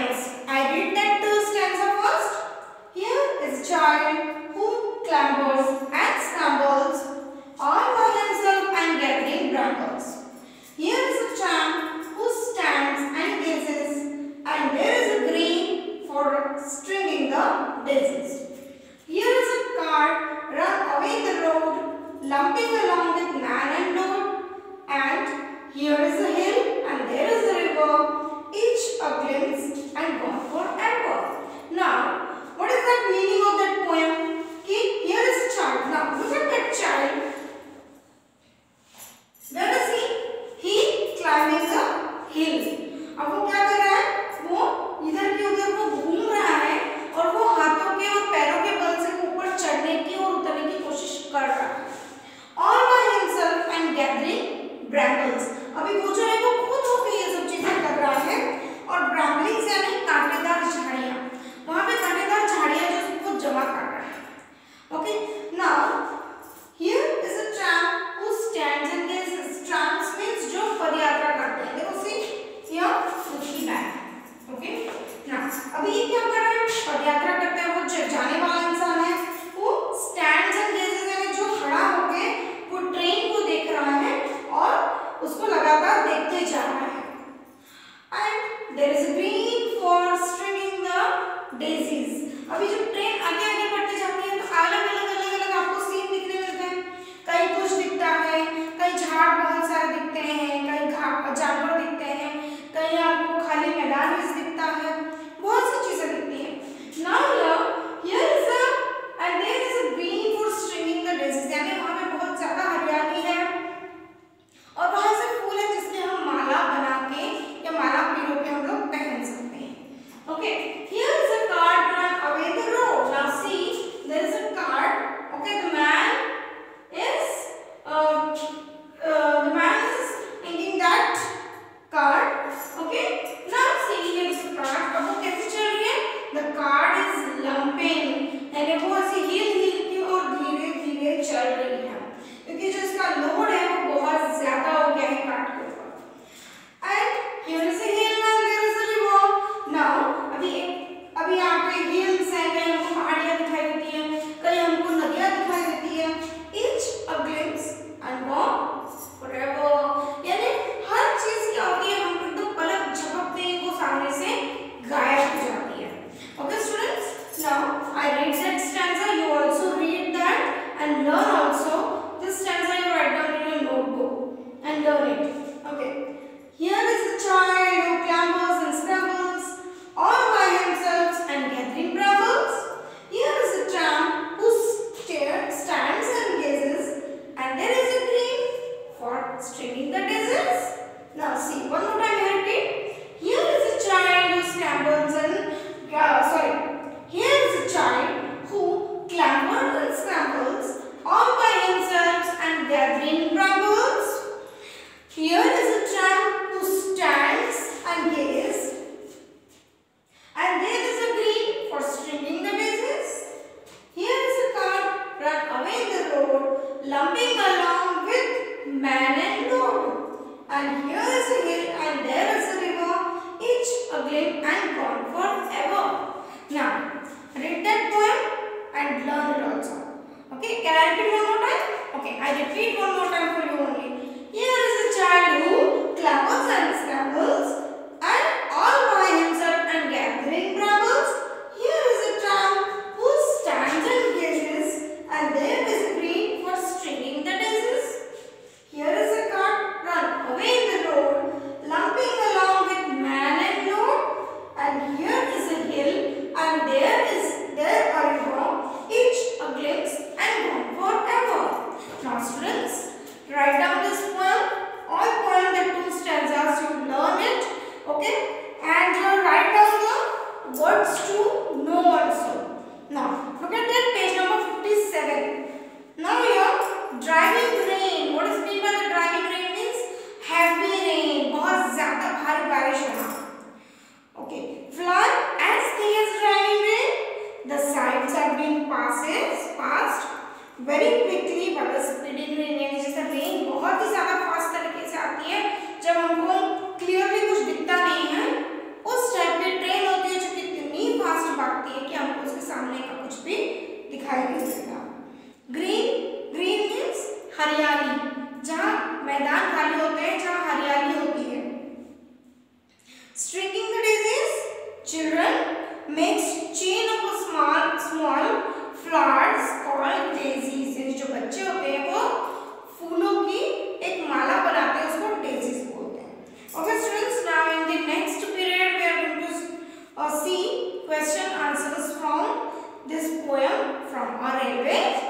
climax. I read that stanza first. Here is child who clambers and stumbles all by himself and gathering brambles. Here is a tramp who stands and gazes and there is a green for stringing the daisies. Here is a cart run away the road lumping along with man अभी पूछो road lumping along with man and road. And here is a hill and there is a river, each a glen and gone forever. Now, read that poem and learn it also. Okay, can I repeat one more time? Okay, I repeat one more time for you only. Here is a child who clouds and Write down this poem. All poem the two stanzas you learn it. Okay. And you write down the words to know also. Now look at that page number 57. Now your driving rain. What is mean by the driving rain means heavy rain. बहुत ज़्यादा भारी बारिश होना. Okay. Flood as they is driving rain. The sides are being passes. Pass very quickly water speed in यानी जैसे rain बहुत ही ज़्यादा fast तरीके से आती है। जब हमको क्लियरली कुछ दिखता नहीं है, उस टाइम पे ट्रेन होती है जो कि इतनी फास्ट भागती है कि हमको उसके सामने का कुछ भी दिखाई नहीं देता। ग्रीन ग्रीन मीन्स हरियाली, जहाँ मैदान खाली होते हैं, जहाँ हरियाली होती है। Streaking the disease, children makes chain of small small question answers from this poem from our railway.